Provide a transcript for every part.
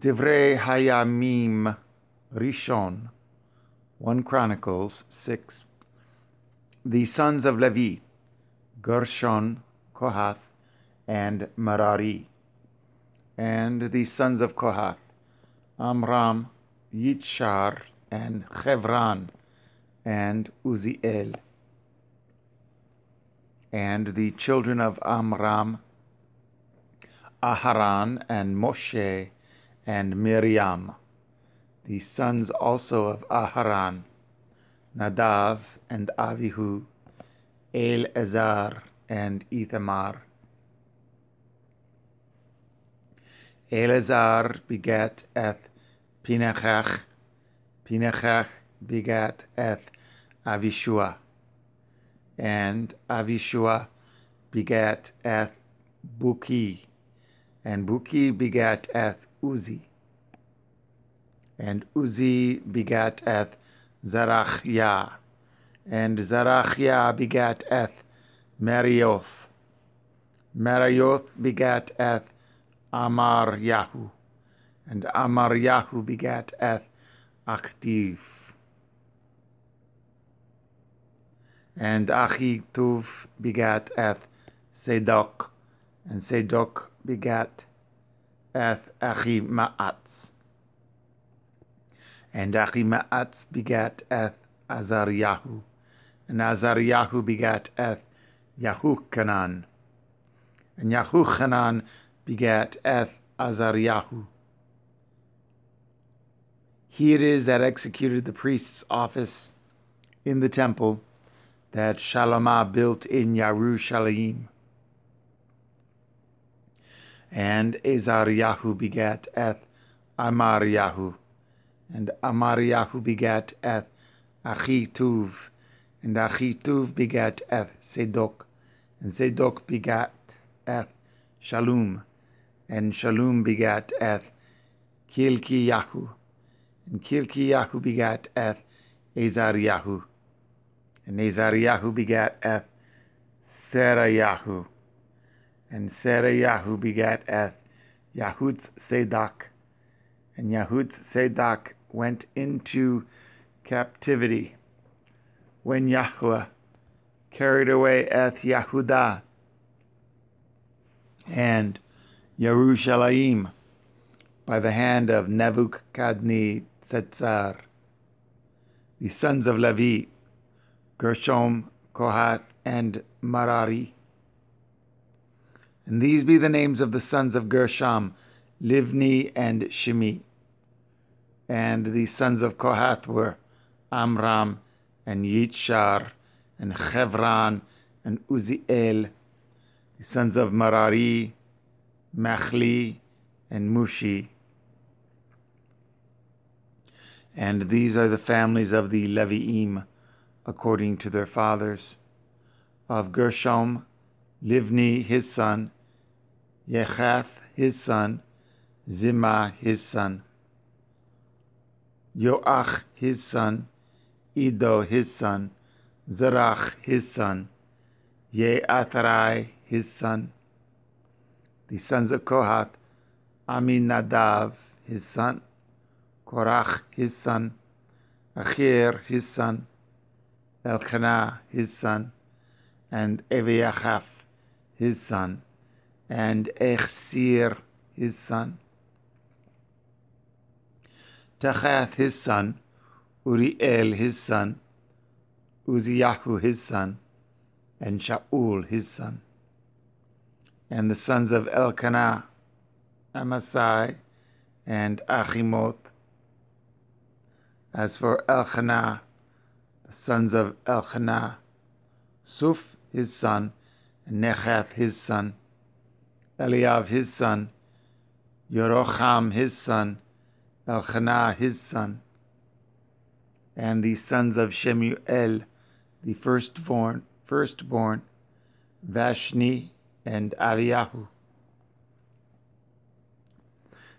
Divrei Hayamim Rishon, 1 Chronicles 6. The sons of Levi, Gershon, Kohath, and Merari. And the sons of Kohath, Amram, Yitshar, and Chevran, and Uziel. And the children of Amram, Aharon, and Moshe, and Miriam. The sons also of Aharon, Nadav, and Avihu, Eleazar, and Ithamar. Eleazar begat Eth Pinachach, Pinachach begat Eth Avishua, and Avishua begat Eth Buki, and Buki begat Eth Uzi, and Uzi begat Eth Zarachia, and Zarachia begat Eth Marioth, Marioth begat Eth Amar Yahu, and Amar Yahu begat Eth Achtiv. And Achituv begat Eth Sedok, and Sedok begat Eth Achimaatz. And Achimaatz begat Eth Azariahu, and Azariahu begat Eth Yahuchanan, and Yahuchanan begat Eth Azariahu. He it is that executed the priest's office in the temple that Shalomah built in Yerushalayim. And Azariahu begat Eth Amariahu, and Amariahu begat Eth Achituv, and Achituv begat Eth Sedok, and Sedok begat Eth Shalom, and Shalom begat Eth Kilkiyahu, and Kilkiyahu begat Eth Azariahu, and Azariahu begat Eth Serayahu, and Serayahu begat Eth Yahutz Sadak, and Yahutz Sadak went into captivity when Yahweh carried away Eth Yahudah and Yerushalayim by the hand of Nebuchadnezzar. The sons of Levi, Gershom, Kohath, and Merari. And these be the names of the sons of Gershom, Livni and Shimi. And the sons of Kohath were Amram and Yitshar and Chevran and Uziel. The sons of Merari, Machli, and Mushi. And these are the families of the Leviim, according to their fathers. Of Gershom, Livni his son, Yechath his son, Zimah his son, Yoach his son, Ido his son, Zerach his son, Yeatharai his son. The sons of Kohath, Aminadav his son, Korach his son, Achir his son, Elkanah his son, and Eviachaf his son, and Echsir his son. Tachath his son, Uriel his son, Uziyahu his son, and Shaul his son. And the sons of Elkanah, Amasai, and Achimoth. As for Elkanah, the sons of Elkanah, Suf his son, and Nechath his son, Eliav his son, Yerocham his son, Elkanah his son, and the sons of Shemuel, the firstborn, firstborn, Vashni and Aviyahu.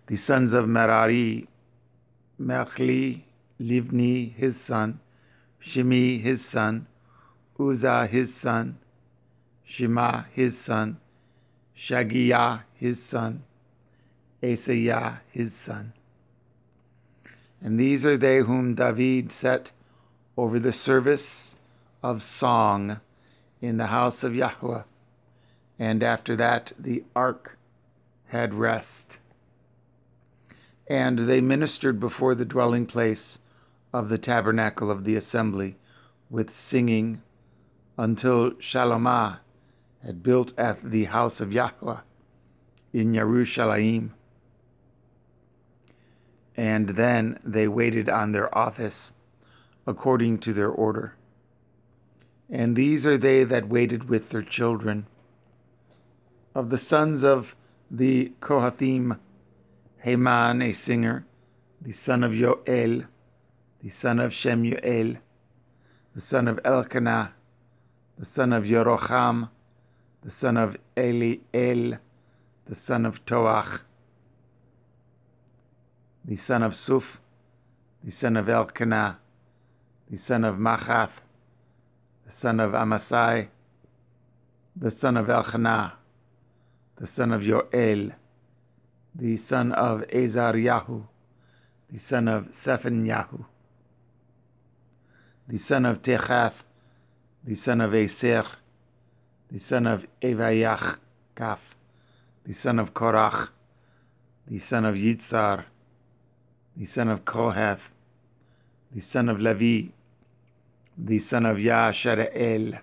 The sons of Merari, Mechli, Livni his son, Shimi his son, Uzzah his son, Shema his son, Shagiah his son, Asaiah his son. And these are they whom David set over the service of song in the house of Yahweh. And after that, the ark had rest. And they ministered before the dwelling place of the tabernacle of the assembly with singing until Shalomah had built at the house of Yahweh in Jerusalem. And then they waited on their office according to their order. And these are they that waited with their children. Of the sons of the Kohathim, Heman, a singer, the son of Yoel, the son of Shemuel, the son of Elkanah, the son of Yeroham, the son of Eliel, the son of Toach, the son of Suf, the son of Elkanah, the son of Machath, the son of Amasai, the son of Elkanah, the son of Yoel, the son of Azariahu, the son of Sephanyahu, the son of Techath, the son of Aser, the son of Evayach Kaf, the son of Korach, the son of Yitzar, the son of Kohath, the son of Levi, the son of Yashareel,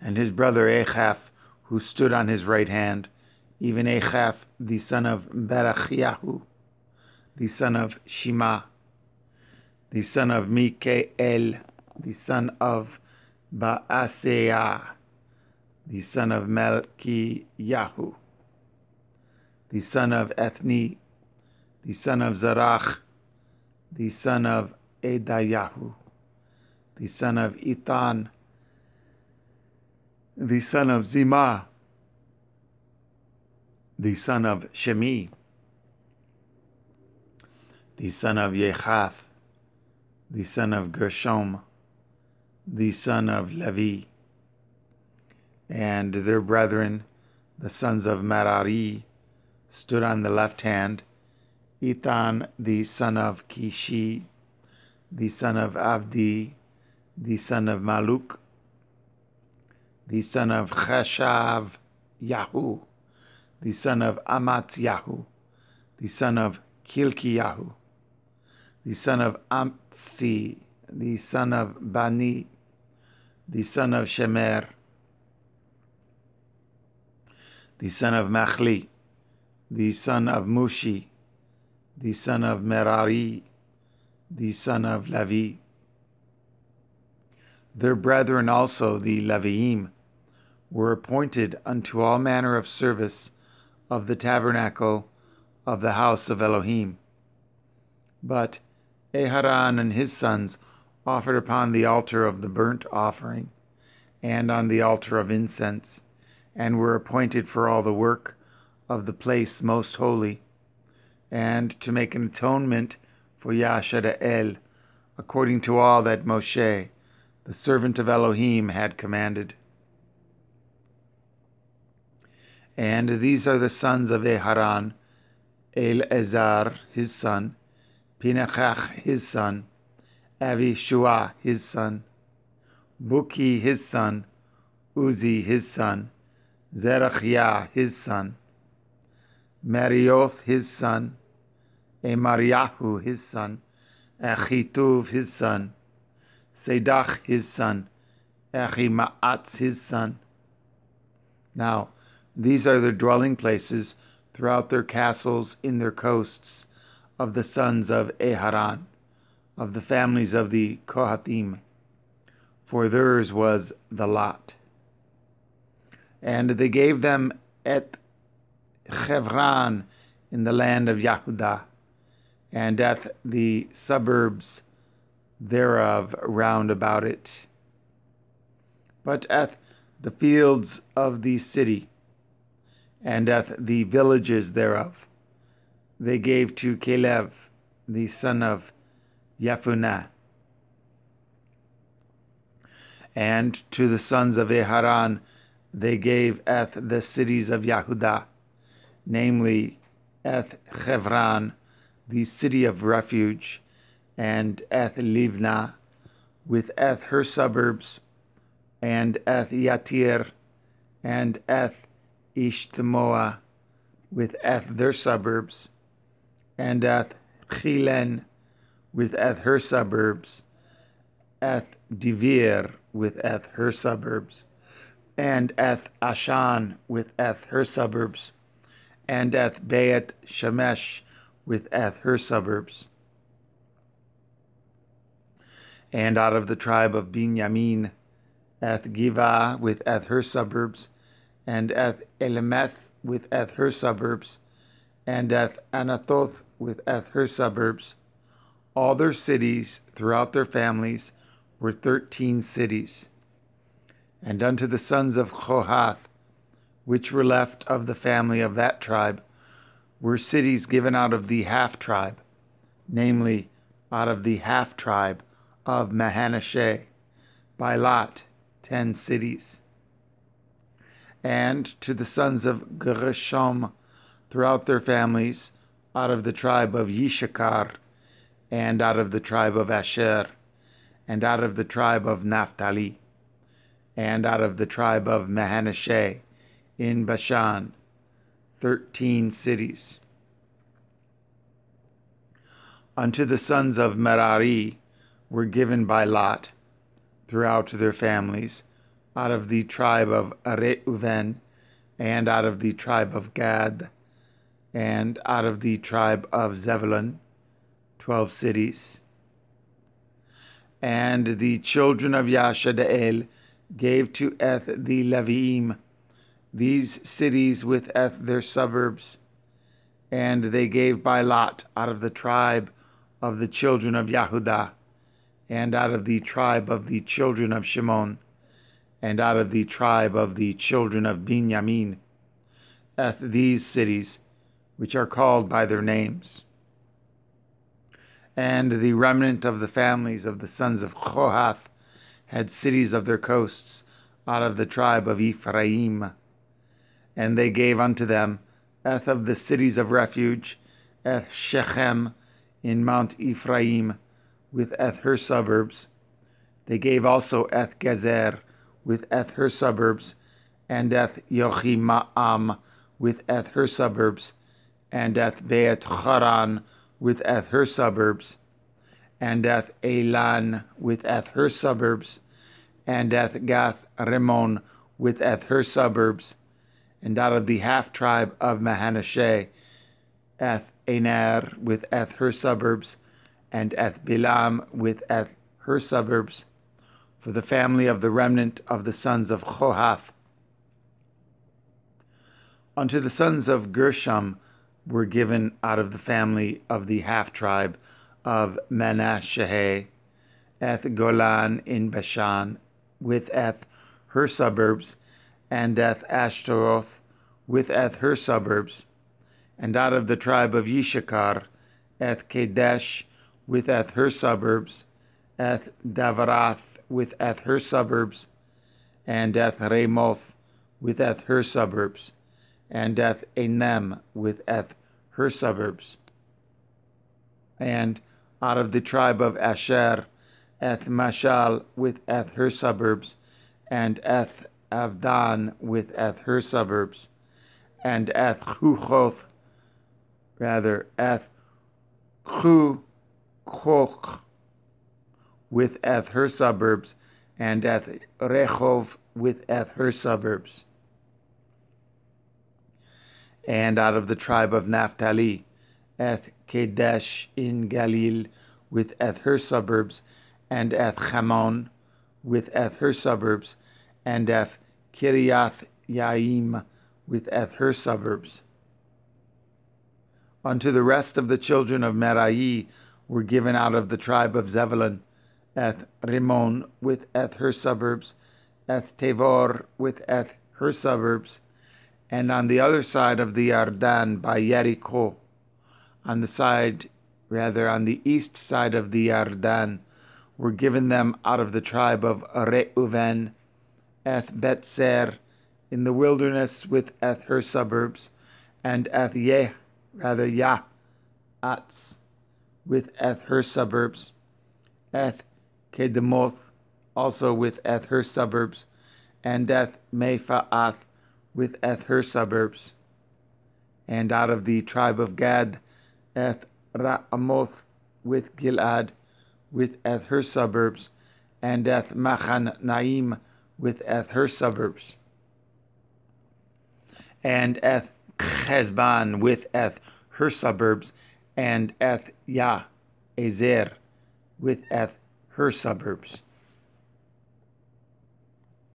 and his brother Echaf, who stood on his right hand, even Echaf, the son of Berachiahu, the son of Shema, the son of Mikael, the son of Baaseah, the son of Melchiyahu, the son of Ethni, the son of Zarach, the son of Edayahu, the son of Ethan, the son of Zimah, the son of Shemi, the son of Yechath, the son of Gershom, the son of Levi, and their brethren, the sons of Merari, stood on the left hand, Ethan, the son of Kishi, the son of Abdi, the son of Maluk, the son of Cheshav Yahu, the son of Amat Yahu, the son of Kilki Kilkiyahu, the son of Amtsi, the son of Bani, the son of Shemer, the son of Machli, the son of Mushi, the son of Merari, the son of Levi. Their brethren also, the Leviim, were appointed unto all manner of service of the tabernacle of the house of Elohim. But Aharon and his sons offered upon the altar of the burnt offering and on the altar of incense, and were appointed for all the work of the place most holy, and to make an atonement for Yashara'el, according to all that Moshe, the servant of Elohim, had commanded. And these are the sons of Aharon, Eleazar his son, Pinachach his son, Avishua his son, Buki his son, Uzi his son, Zerachiah his son, Marioth his son, Amariahu his son, Achituv his son, Sedach his son, Achimaatz his son. Now, these are the dwelling places throughout their castles in their coasts of the sons of Aharon, of the families of the Kohathim, for theirs was the lot. And they gave them at Chevron in the land of Yehudah, and at the suburbs thereof round about it. But at the fields of the city, and at the villages thereof, they gave to Caleb, the son of Yefunah, and to the sons of Aharon they gave Eth the cities of Yehudah, namely Eth Chevron, the city of refuge, and Eth Livna, with Eth her suburbs, and Eth Yatir, and Eth Ishtmoa, with Eth their suburbs, and Eth Chilen, with Eth her suburbs, Eth Divir, with Eth her suburbs, and Eth Ashan, with Eth her suburbs, and Eth Beit Shemesh, with Eth her suburbs. And out of the tribe of Binyamin, Eth Giva, with Eth her suburbs, and Eth Elimeth, with Eth her suburbs, and Eth Anathoth, with Eth her suburbs. All their cities throughout their families were thirteen cities. And unto the sons of Kohath, which were left of the family of that tribe, were cities given out of the half tribe, namely, out of the half tribe of Manasseh, by lot, ten cities. And to the sons of Gershom, throughout their families, out of the tribe of Yishakar, and out of the tribe of Asher, and out of the tribe of Naphtali, and out of the tribe of Manasseh in Bashan, thirteen cities. Unto the sons of Merari were given by lot throughout their families, out of the tribe of Reuven, and out of the tribe of Gad, and out of the tribe of Zebulun, twelve cities. And the children of Yashadael gave to Eth the Leviim these cities with Eth their suburbs, and they gave by lot out of the tribe of the children of Yahudah, and out of the tribe of the children of Shimon, and out of the tribe of the children of Binyamin, Eth these cities, which are called by their names and the remnant of the families of the sons of Kohath had cities of their coasts out of the tribe of Ephraim. And they gave unto them Eth of the cities of refuge, Eth Shechem in Mount Ephraim, with Eth her suburbs. They gave also Eth Gezer with Eth her suburbs, and Eth Yochimaam with Eth her suburbs, and Eth Beit Haran with Eth her suburbs, and Eth Elan with Eth her suburbs, and Eth Gath Rimmon with Eth her suburbs, and out of the half tribe of Manasseh, Eth Ener with Eth her suburbs, and Eth Bilam with Eth her suburbs, for the family of the remnant of the sons of Kohath. Unto the sons of Gershom were given out of the family of the half tribe of Manasseh, Eth Golan in Bashan, with Eth her suburbs, and Eth Ashtaroth, with Eth her suburbs, and out of the tribe of Yishakar, Eth Kadesh, with Eth her suburbs, Eth Davarath, with Eth her suburbs, and Eth Ramoth, with Eth her suburbs and Eth Enem with Eth her suburbs. And out of the tribe of Asher, Eth Mashal with Eth her suburbs, and Eth Avdan with Eth her suburbs, and Eth Chuchoth, rather Eth Chuchoch with Eth her suburbs, and Eth Rechov with Eth her suburbs and out of the tribe of Naphtali, Eth Kadesh in Galil, with Eth her suburbs, and Eth Chamon, with Eth her suburbs, and Eth Kiriath Yaim, with Eth her suburbs. Unto the rest of the children of Merari were given out of the tribe of Zebulun, Eth Rimmon, with Eth her suburbs, Eth Tavor, with Eth her suburbs, and on the other side of the Yarden by Jericho, on the side, rather on the east side of the Yarden, were given them out of the tribe of Reuven, Eth Betzer, in the wilderness with Eth her suburbs, and Eth Yeh, rather Yah, Atz, with Eth her suburbs, Eth Kedemoth, also with Eth her suburbs, and Eth Mephaath, with Eth her suburbs. And out of the tribe of Gad, Eth Ra'amoth, with Gilad, with Eth her suburbs, and Eth Machan Naim, with Eth her suburbs. And Eth Chesban, with Eth her suburbs, and Eth Yah, Ezer, with Eth her suburbs.